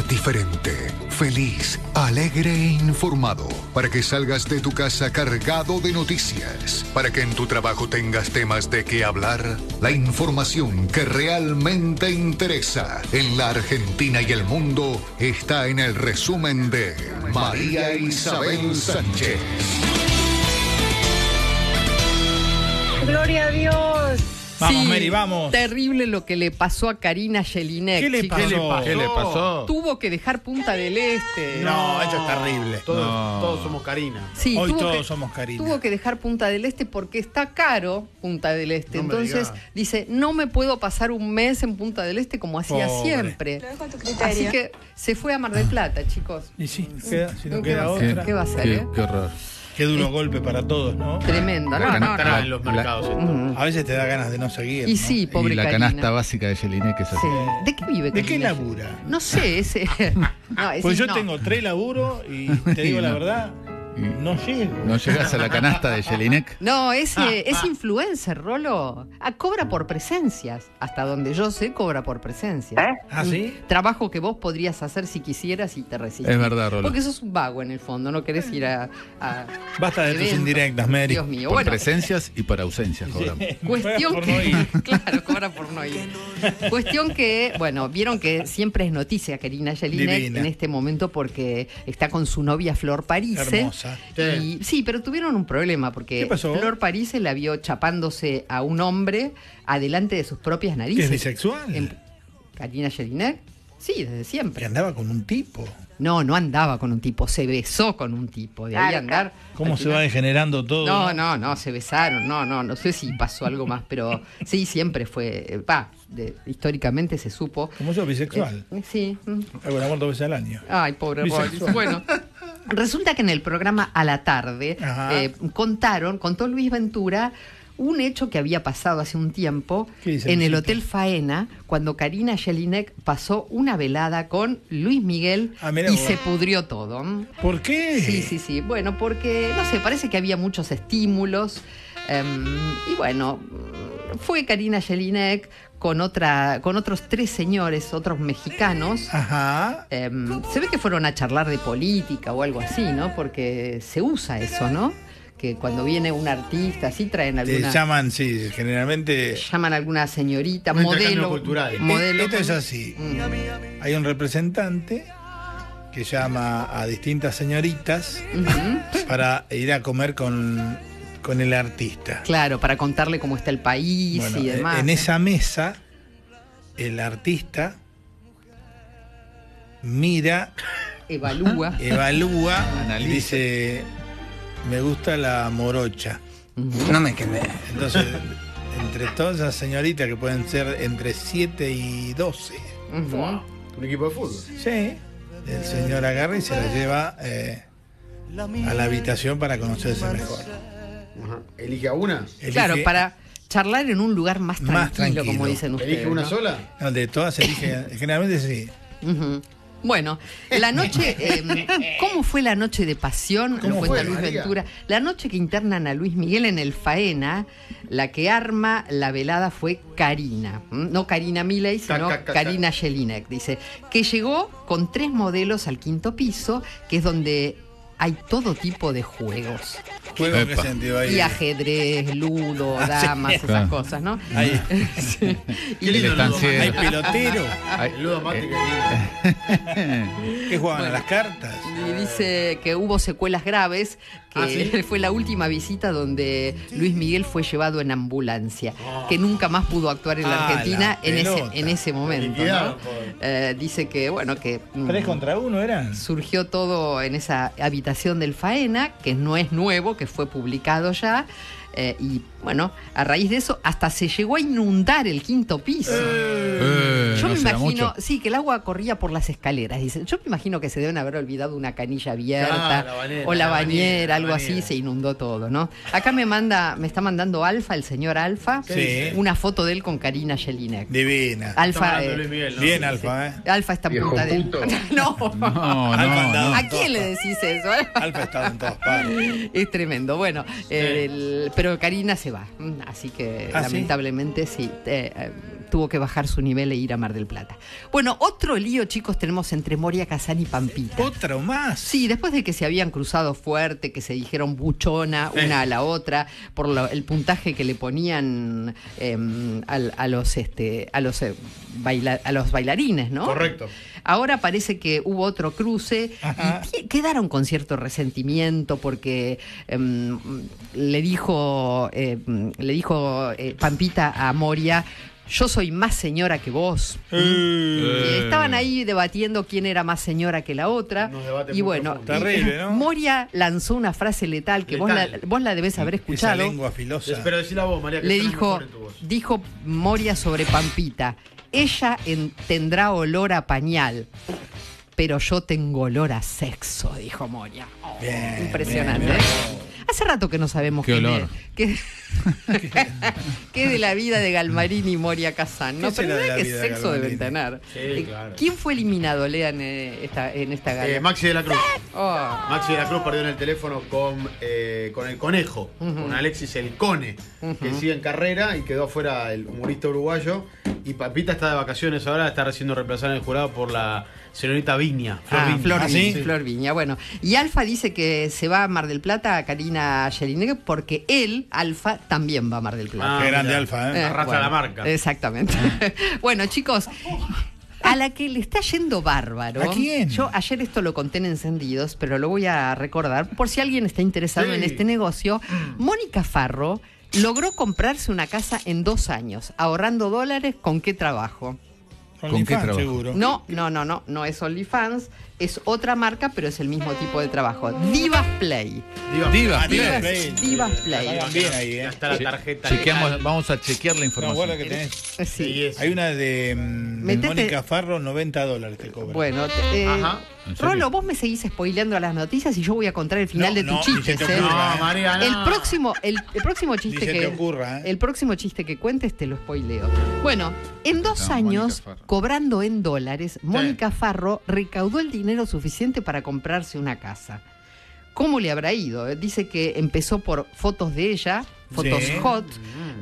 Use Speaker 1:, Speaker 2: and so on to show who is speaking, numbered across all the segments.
Speaker 1: diferente, feliz, alegre e informado, para que salgas de tu casa cargado de noticias, para que en tu trabajo tengas temas de qué hablar, la información que realmente interesa en la Argentina y el mundo está en el resumen de María Isabel Sánchez.
Speaker 2: Gloria a Dios.
Speaker 3: Vamos,
Speaker 4: Sí,
Speaker 3: Mary, vamos.
Speaker 4: Terrible lo que le pasó a Karina Jelinek.
Speaker 3: ¿Qué le pasó?
Speaker 5: ¿Qué le pasó?
Speaker 4: Tuvo que dejar Punta del Este.
Speaker 3: No, eso es terrible.
Speaker 6: Todos,
Speaker 5: No.
Speaker 6: todos somos Karina.
Speaker 4: Sí,
Speaker 3: Hoy todos
Speaker 4: que,
Speaker 3: somos Karina.
Speaker 4: Tuvo que dejar Punta del Este porque está caro Punta del Este.
Speaker 6: No
Speaker 4: Entonces dice, no me puedo pasar un mes en Punta del Este como hacía
Speaker 3: Pobre.
Speaker 4: siempre.
Speaker 2: Lo dejo a tu
Speaker 4: Así que se fue a Mar del Plata, chicos.
Speaker 3: Y sí, queda- si no
Speaker 4: ¿Qué
Speaker 3: queda
Speaker 4: va a hacer?
Speaker 3: otra.
Speaker 4: ¿Qué va a hacer,
Speaker 5: Qué,
Speaker 4: eh?
Speaker 5: qué horror.
Speaker 3: Qué duro golpe para todos, ¿no?
Speaker 4: Tremendo. No, no, no.
Speaker 6: en los mercados esto.
Speaker 3: A veces te da ganas de no seguir.
Speaker 4: Y
Speaker 3: ¿no?
Speaker 4: sí, pobre
Speaker 5: y la
Speaker 4: Karina.
Speaker 5: canasta básica de Jelinek es así.
Speaker 4: Sí. ¿De qué vive
Speaker 3: ¿De qué
Speaker 4: Karina?
Speaker 3: labura?
Speaker 4: No sé, ese. no, ese
Speaker 3: Pues yo
Speaker 4: no.
Speaker 3: tengo tres laburos y te digo la verdad, no llego.
Speaker 5: ¿No llegas a la canasta de Jelinek?
Speaker 4: No, ese es influencer, Rolo. Ah, cobra por presencias. Hasta donde yo sé, cobra por presencias.
Speaker 3: ¿Ah, sí?
Speaker 4: Trabajo que vos podrías hacer si quisieras y te resistís.
Speaker 5: Es verdad, Rolo.
Speaker 4: Porque sos un vago en el fondo, no querés ir a. a-
Speaker 3: Basta de tus indirectas, Mary.
Speaker 4: Dios mío.
Speaker 5: Por
Speaker 4: Bueno,
Speaker 5: presencias y por ausencias, cobramos.
Speaker 4: Cuestión
Speaker 3: Por
Speaker 4: que.
Speaker 3: no ir.
Speaker 4: claro, cobra por no ir. Cuestión que, bueno, vieron que siempre es noticia Karina Jelinek
Speaker 3: Divina.
Speaker 4: en este momento porque está con su novia Flor Parise.
Speaker 3: Hermosa.
Speaker 4: Y, sí, pero tuvieron un problema porque. Flor Parise la vio chapándose a un hombre adelante de sus propias
Speaker 3: ¿Que
Speaker 4: narices.
Speaker 3: es bisexual?
Speaker 4: En- Karina Jelinek. Sí, desde
Speaker 3: Que
Speaker 4: siempre.
Speaker 3: andaba con un tipo.
Speaker 4: No, no andaba con un tipo, se besó con un tipo. De ahí a andar.
Speaker 3: ¿Cómo se va degenerando todo?
Speaker 4: no, no, no, se besaron, no, no, no sé si pasó algo más, pero sí, siempre fue, va, de- históricamente se supo.
Speaker 3: Como yo, bisexual.
Speaker 4: Eh, sí. mm.
Speaker 3: Hago el amor dos veces al año.
Speaker 4: Ay, pobre Boris. Bueno, resulta que en el programa A la tarde eh, contaron, contó Luis Ventura un hecho que había pasado hace un tiempo
Speaker 3: ¿Qué dice
Speaker 4: en el? Hotel Faena, cuando Karina Jelinek pasó una velada con Luis Miguel
Speaker 3: Ah,
Speaker 4: y se pudrió todo.
Speaker 3: ¿Por qué?
Speaker 4: Sí, sí, sí. Bueno, porque, no sé, parece que había muchos estímulos. em, y bueno, fue Karina Jelinek con, otra, con otros tres señores, otros mexicanos.
Speaker 3: Ajá.
Speaker 4: Em, se ve que fueron a charlar de política o algo así, ¿no? Porque se usa eso, ¿no? Que cuando viene un artista, así traen
Speaker 3: Te
Speaker 4: alguna...
Speaker 3: llaman, sí, generalmente.
Speaker 4: llaman a alguna señorita, modelo.
Speaker 6: cultural.
Speaker 4: modelo
Speaker 3: Esto es así.
Speaker 4: Mm,
Speaker 3: Hay un representante que llama a distintas señoritas para ir a comer con, con el artista.
Speaker 4: Claro, para contarle cómo está el país
Speaker 3: Bueno,
Speaker 4: y demás.
Speaker 3: en esa mesa, el artista mira,
Speaker 4: Evalúa.
Speaker 3: evalúa,
Speaker 5: Analiza.
Speaker 3: dice, me gusta la morocha.
Speaker 7: No me quemé.
Speaker 3: Entonces, entre todas esas señoritas que pueden ser entre 7 y 12,
Speaker 4: Ujú.
Speaker 6: Un equipo de fútbol.
Speaker 3: sí, el señor agarra y se la lleva eh, a la habitación para conocerse mejor.
Speaker 6: Ajá. Elige a una.
Speaker 3: Elige-
Speaker 4: Claro, para charlar en un lugar más tranquilo,
Speaker 3: Más tranquilo.
Speaker 4: como dicen ustedes.
Speaker 6: Elige una
Speaker 4: ¿no?
Speaker 6: sola.
Speaker 3: no, de todas elige, generalmente sí.
Speaker 4: Bueno, la noche, eh, ¿cómo fue la noche de pasión?
Speaker 3: ¿Cómo
Speaker 6: fue,
Speaker 4: Luis
Speaker 6: María?
Speaker 4: Ventura. La noche que internan a Luis Miguel en el Faena, la que arma la velada fue Karina. No Karina Milei, sino
Speaker 6: Ca, ca, ca,
Speaker 4: Karina Jelinek. Dice que llegó con tres modelos al quinto piso, que es donde hay todo tipo de juegos.
Speaker 3: Juego en qué sentido ahí.
Speaker 4: Y ajedrez, ludo,
Speaker 3: Ah, sí.
Speaker 4: damas, esas
Speaker 5: Claro.
Speaker 4: cosas, ¿no?
Speaker 3: Ahí.
Speaker 4: Sí.
Speaker 6: Qué lindo Ludo.
Speaker 3: Hay pelotero.
Speaker 5: Ay,
Speaker 6: El Ludo Mate,
Speaker 5: eh,
Speaker 3: que jugaban
Speaker 4: Bueno.
Speaker 3: a las cartas?
Speaker 4: Y dice que hubo secuelas graves, que
Speaker 6: Ah, ¿sí?
Speaker 4: fue la última visita donde Luis Miguel fue llevado en ambulancia, que nunca más pudo actuar en la
Speaker 3: Ah,
Speaker 4: Argentina
Speaker 3: la
Speaker 4: en ese, en ese momento. Eh, dice que, bueno, que mm,
Speaker 3: ¿Tres contra uno eran?
Speaker 4: surgió todo en esa habitación del Faena, que no es nuevo, que fue publicado ya. eh, y bueno, a raíz de eso, hasta se llegó a inundar el quinto piso.
Speaker 5: eh,
Speaker 4: Yo
Speaker 5: no
Speaker 4: me imagino,
Speaker 5: mucho.
Speaker 4: sí, que el agua corría por las escaleras. Dicen, yo me imagino que se deben haber olvidado una canilla abierta
Speaker 6: Ah, la bañera,
Speaker 4: o la,
Speaker 6: la
Speaker 4: bañera,
Speaker 6: bañera,
Speaker 4: algo
Speaker 6: la
Speaker 4: así, se inundó todo, ¿no? Acá me manda, me está mandando Alfa, el señor Alfa,
Speaker 3: Sí.
Speaker 4: una foto de él con Karina Jelinek.
Speaker 3: Divina.
Speaker 4: Alfa, eh,
Speaker 6: Miguel, ¿no?
Speaker 3: Bien, Alfa, ¿eh?
Speaker 4: Alfa está punta de. no.
Speaker 5: No,
Speaker 3: Alfa
Speaker 5: no,
Speaker 3: andaba
Speaker 5: no.
Speaker 4: ¿A quién le decís eso?
Speaker 3: Alfa estado en todas partes.
Speaker 4: Es tremendo. Bueno, el- pero Karina se va. Así que
Speaker 3: ¿Ah, sí?
Speaker 4: lamentablemente sí. eh, eh, tuvo que bajar su nivel e ir a Mar del Plata. Bueno, otro lío, chicos, tenemos entre Moria Kazan y Pampita.
Speaker 3: Otra más.
Speaker 4: Sí, después de que se habían cruzado fuerte, que se dijeron buchona una a la otra, por lo- el puntaje que le ponían em, a, los este a los eh, baila- a los bailarines, ¿no?
Speaker 6: Correcto.
Speaker 4: Ahora parece que hubo otro cruce
Speaker 3: Ajá.
Speaker 4: y quedaron con cierto resentimiento porque em, le dijo em, le dijo eh, Pampita a Moria yo soy más señora que vos.
Speaker 3: Eh,
Speaker 4: Y estaban ahí debatiendo quién era más señora que la otra. Y bueno, y-
Speaker 3: Terrible, ¿no?
Speaker 4: Moria lanzó una frase letal que Vos, la, vos la debés haber
Speaker 3: Esa
Speaker 4: escuchado.
Speaker 3: lengua filosa.
Speaker 6: Pero vos, María, que
Speaker 4: Le dijo,
Speaker 6: mejor en tu voz.
Speaker 4: dijo Moria sobre Pampita, ella en- tendrá olor a pañal, pero yo tengo olor a sexo, dijo Moria. Oh,
Speaker 3: Bien,
Speaker 4: impresionante.
Speaker 3: bien,
Speaker 4: ¿eh?
Speaker 3: bien.
Speaker 4: Hace rato que no sabemos
Speaker 5: Qué
Speaker 4: quién
Speaker 5: olor.
Speaker 4: es- qué, qué de la vida de Galmarini y Moria Kazan. No,
Speaker 3: ¿Qué
Speaker 4: pero
Speaker 3: de
Speaker 4: ¿verdad
Speaker 3: la
Speaker 4: qué
Speaker 3: vida de
Speaker 4: sexo deben tener.
Speaker 6: Sí,
Speaker 4: Eh,
Speaker 6: claro.
Speaker 4: ¿Quién fue eliminado, Lean, eh, esta, en esta gala?
Speaker 6: Eh, Maxi de la Cruz.
Speaker 4: Oh.
Speaker 6: Maxi de la Cruz perdió en el teléfono con, eh, con el conejo, con Alexis el Cone, que sigue en carrera y quedó afuera el humorista uruguayo. Y Papita está de vacaciones ahora, está siendo reemplazada en el jurado por la señorita Viña. Flor
Speaker 4: Ah,
Speaker 6: Viña.
Speaker 4: Flor,
Speaker 3: ¿Ah,
Speaker 4: Viña,
Speaker 3: sí?
Speaker 4: Flor Viña, bueno. Y Alfa dice que se va a Mar del Plata a Karina Jelinek porque él, Alfa, también va a Mar del Plata.
Speaker 6: Ah,
Speaker 3: Qué grande. Alfa, ¿eh?
Speaker 4: Eh,
Speaker 6: arrastra la marca.
Speaker 4: Exactamente. bueno, chicos, a la que le está yendo bárbaro.
Speaker 3: ¿A quién?
Speaker 4: Yo ayer esto lo conté en Encendidos, pero lo voy a recordar por si alguien está interesado
Speaker 6: Sí.
Speaker 4: en este negocio. Mónica Farro logró comprarse una casa en dos años, ahorrando dólares. ¿Con qué trabajo?
Speaker 5: ¿Con qué trabajo?
Speaker 3: seguro.
Speaker 4: No, no, no, no, no es OnlyFans, es otra marca, pero es el mismo tipo de trabajo. Divas Play.
Speaker 6: Diva,
Speaker 5: Diva,
Speaker 3: Ah, Divas
Speaker 5: Play.
Speaker 3: Play.
Speaker 4: Divas Play.
Speaker 3: Bien ahí, ¿eh?
Speaker 6: Ya está la tarjeta.
Speaker 5: chequeamos- vamos a chequear la
Speaker 3: No,
Speaker 5: información.
Speaker 3: guarda que tenés.
Speaker 4: Sí.
Speaker 6: Sí.
Speaker 3: Hay una de, mm, Mónica Farro, 90 dólares te cobra.
Speaker 4: Bueno, te- eh,
Speaker 6: Ajá.
Speaker 4: Rolo, vos me seguís spoileando las noticias y yo voy a contar el final
Speaker 3: No,
Speaker 4: de tu
Speaker 3: no,
Speaker 4: chiste. ¿eh?
Speaker 3: ocurra,
Speaker 6: No, María, no.
Speaker 4: El próximo, el, el próximo chiste que
Speaker 3: ocurra, ¿eh?
Speaker 4: el próximo chiste que cuentes te lo spoileo. Bueno, en dos
Speaker 5: No,
Speaker 4: años, cobrando en dólares, Mónica Farro recaudó el dinero suficiente para comprarse una casa. ¿Cómo le habrá ido? Dice que empezó por fotos de ella, fotos
Speaker 3: Sí.
Speaker 4: hot,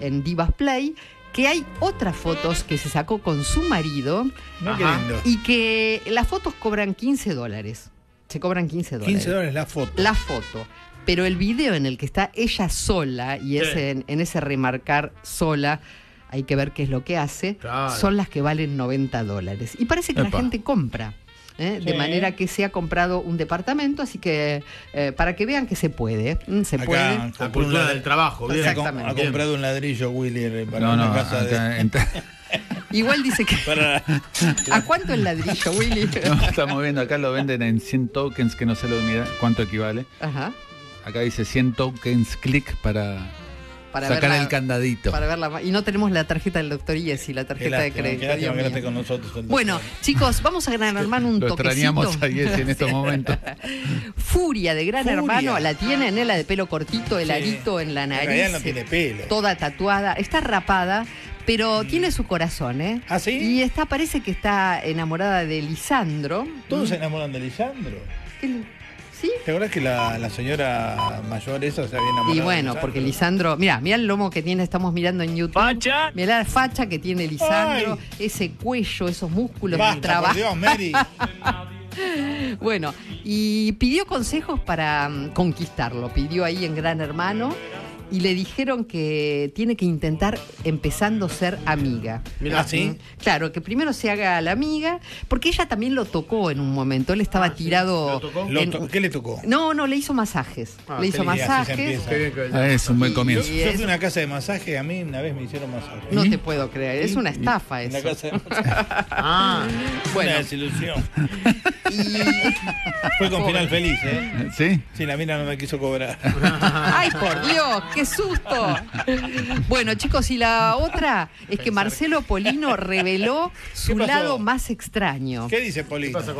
Speaker 4: en Divas Play, que hay otras fotos que se sacó con su marido
Speaker 3: No, qué
Speaker 6: Ajá.
Speaker 3: lindo.
Speaker 4: y que las fotos cobran 15 dólares. Se cobran 15 dólares.
Speaker 3: 15 dólares la foto.
Speaker 4: La foto. Pero el video en el que está ella sola y es
Speaker 6: Sí.
Speaker 4: en, en ese remarcar sola, hay que ver qué es lo que hace,
Speaker 6: Claro.
Speaker 4: son las que valen 90 dólares. Y parece que la gente compra. ¿Eh? De manera que se ha comprado un departamento, así que eh, para que vean que se puede, ¿m? se
Speaker 3: Acá,
Speaker 4: puede.
Speaker 6: La cultura del trabajo. bien.
Speaker 4: Exactamente.
Speaker 3: Ha comprado un ladrillo Willy para
Speaker 5: No, no,
Speaker 3: una casa
Speaker 5: acá
Speaker 4: Igual dice que.
Speaker 3: Para,
Speaker 4: ¿A cuánto el ladrillo, Willy?
Speaker 5: no, estamos viendo acá lo venden en 100 tokens, que no sé la unidad, cuánto equivale.
Speaker 4: Ajá.
Speaker 5: Acá dice 100 tokens click para,
Speaker 4: Para
Speaker 5: sacar
Speaker 4: ver la-
Speaker 5: el candadito.
Speaker 4: Para ver la- y no tenemos la tarjeta del doctor Ies y la
Speaker 3: qué
Speaker 4: tarjeta de crédito.
Speaker 3: qué lástima
Speaker 4: Dios
Speaker 3: que no
Speaker 4: mío.
Speaker 3: esté con nosotros.
Speaker 4: Bueno, chicos, vamos a Gran Hermano un
Speaker 5: Lo
Speaker 4: toquecito.
Speaker 5: extrañamos a Jessy en estos momentos.
Speaker 4: Furia de Gran
Speaker 3: Furia.
Speaker 4: Hermano, la tiene en la de pelo cortito, el
Speaker 3: Sí.
Speaker 4: arito en la
Speaker 3: En
Speaker 4: nariz.
Speaker 3: realidad no tiene pelo.
Speaker 4: Toda tatuada, está rapada, pero tiene su corazón, ¿eh?
Speaker 3: ¿Ah, sí?
Speaker 4: Y está, parece que está enamorada de Lisandro.
Speaker 3: Todos se enamoran de Lisandro.
Speaker 4: ¿Qué le- ¿Sí?
Speaker 3: ¿Te acuerdas que la, la señora mayor esa se había enamorado?
Speaker 4: Y bueno,
Speaker 3: Lisandro?
Speaker 4: porque Lisandro, mira, mira el lomo que tiene, estamos mirando en YouTube.
Speaker 2: ¡Facha!
Speaker 4: Mira la facha que tiene Lisandro,
Speaker 3: Ay.
Speaker 4: ese cuello, esos músculos,
Speaker 3: Basta,
Speaker 4: el
Speaker 3: por
Speaker 4: trabajo.
Speaker 3: Dios, Mary.
Speaker 4: Bueno, y pidió consejos para mm, conquistarlo. Pidió ahí en Gran Hermano y le dijeron que tiene que intentar empezando a ser amiga.
Speaker 6: Mirá,
Speaker 3: ¿Ah, sí?
Speaker 4: Claro, que primero se haga la amiga, porque ella también lo tocó en un momento. Él estaba
Speaker 6: Ah, sí.
Speaker 4: tirado.
Speaker 6: ¿Lo tocó?
Speaker 3: Lo
Speaker 4: en-
Speaker 3: to- ¿Qué le tocó?
Speaker 4: No, no, le hizo masajes.
Speaker 6: Ah,
Speaker 4: le hizo
Speaker 6: qué lindo,
Speaker 3: así se
Speaker 4: masajes.
Speaker 3: empieza.
Speaker 5: Ah, es un buen comienzo.
Speaker 3: Yo fui a una casa de masaje, a mí una vez me hicieron masaje.
Speaker 4: No te puedo creer, es una estafa
Speaker 3: En la
Speaker 4: eso.
Speaker 3: casa de masaje.
Speaker 6: Ah,
Speaker 4: Bueno,
Speaker 3: Una desilusión.
Speaker 4: y.
Speaker 3: Fue con final feliz, ¿eh?
Speaker 5: ¿Sí?
Speaker 3: Sí, la mina no me quiso cobrar.
Speaker 4: ¡Ay, por Dios! ¡Qué susto! Bueno, chicos, y la otra es que Marcelo Polino reveló su lado más extraño.
Speaker 3: ¿Qué dice
Speaker 6: con
Speaker 5: ¿Qué pasó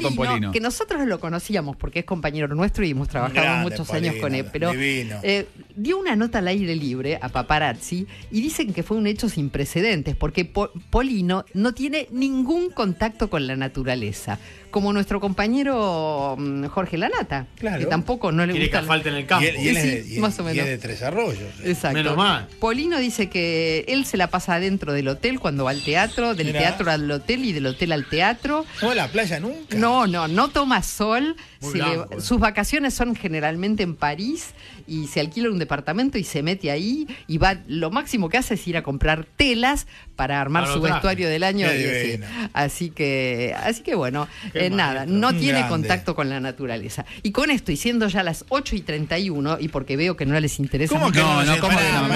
Speaker 5: con Polino?
Speaker 4: Que nosotros lo conocíamos porque es compañero nuestro y hemos trabajado
Speaker 3: Grande,
Speaker 4: muchos
Speaker 3: Polino,
Speaker 4: años con él. Pero eh, dio una nota al aire libre a Paparazzi y dicen que fue un hecho sin precedentes porque Po- Polino no tiene ningún contacto con la naturaleza. Como nuestro compañero mm, Jorge Lanata,
Speaker 3: Claro.
Speaker 4: que tampoco no le
Speaker 6: Quiere
Speaker 4: gusta.
Speaker 6: que falte en el campo.
Speaker 3: Y él, y él
Speaker 4: Sí,
Speaker 3: es, de- y-
Speaker 4: más o
Speaker 3: y
Speaker 4: menos.
Speaker 3: es de desarrollo.
Speaker 4: Exacto.
Speaker 6: Menos mal.
Speaker 4: Polino dice que él se la pasa adentro del hotel cuando va al teatro, del
Speaker 3: Mirá.
Speaker 4: teatro al hotel y del hotel al teatro.
Speaker 3: ¿No a la playa nunca?
Speaker 4: No, no, no toma sol. Le-
Speaker 6: eh.
Speaker 4: sus vacaciones son generalmente en París y se alquila un departamento y se mete ahí y va. Lo máximo que hace es ir a comprar telas para armar
Speaker 6: Para
Speaker 4: su vestuario del año. Y así. que, así que bueno, eh, nada, no
Speaker 3: Un
Speaker 4: tiene
Speaker 3: grande.
Speaker 4: contacto con la naturaleza. Y con esto, y siendo ya las 8 y 31, y porque veo que no les interesa
Speaker 3: ¿Cómo que
Speaker 5: No,
Speaker 3: no?
Speaker 5: no? ¿cómo que no,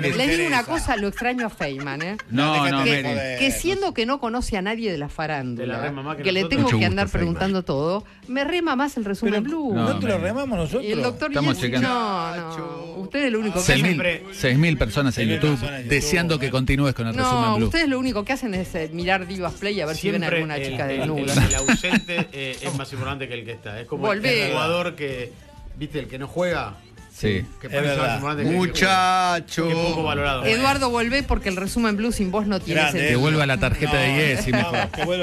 Speaker 3: que no
Speaker 4: les digo una cosa, lo extraño a Feynman, ¿eh?
Speaker 5: No, no, Mary.
Speaker 3: joder.
Speaker 4: que siendo que no conoce a nadie de la
Speaker 6: De
Speaker 4: farándula,
Speaker 6: la que
Speaker 4: que le tengo
Speaker 5: Mucho
Speaker 4: que
Speaker 5: gusto,
Speaker 4: andar
Speaker 5: Feynman.
Speaker 4: preguntando todo, me rema más el resumen
Speaker 3: Pero,
Speaker 4: blue.
Speaker 3: ¿No,
Speaker 5: No,
Speaker 3: te lo remamos nosotros?
Speaker 4: Y el doctor
Speaker 5: Estamos checando.
Speaker 4: No, no. Usted es lo único que
Speaker 5: Seis
Speaker 4: hacen.
Speaker 5: mil,
Speaker 6: Siempre-
Speaker 5: seis mil personas en
Speaker 3: 6.000
Speaker 5: YouTube
Speaker 3: personas en YouTube,
Speaker 5: deseando que
Speaker 3: bueno.
Speaker 5: continúes con el resumen
Speaker 4: No,
Speaker 5: blue.
Speaker 4: ustedes lo único que hacen es eh, mirar Divas Play a ver si ven alguna chica
Speaker 6: el-
Speaker 4: desnuda.
Speaker 6: el- ausente eh, es más importante que el que está. Es como el jugador que, viste, el que no juega.
Speaker 5: Sí.
Speaker 6: Que
Speaker 3: Es
Speaker 6: más
Speaker 3: verdad.
Speaker 6: que juega.
Speaker 2: Muchacho.
Speaker 6: Qué poco valorado.
Speaker 4: Eduardo, volvé porque el resumen blue sin vos no tiene
Speaker 3: Grande,
Speaker 4: sentido.
Speaker 5: Que vuelva la tarjeta de
Speaker 3: No,
Speaker 5: Yes y
Speaker 3: no,
Speaker 5: mejor.
Speaker 3: que vuelva